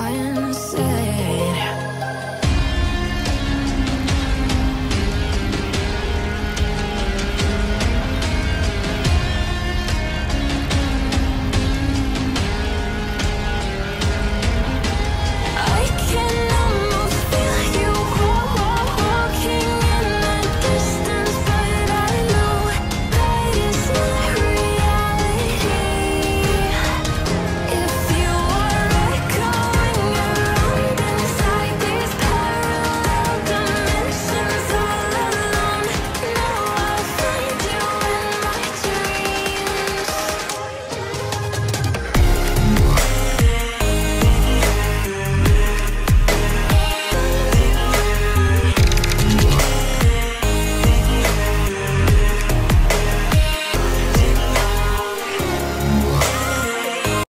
I am sad.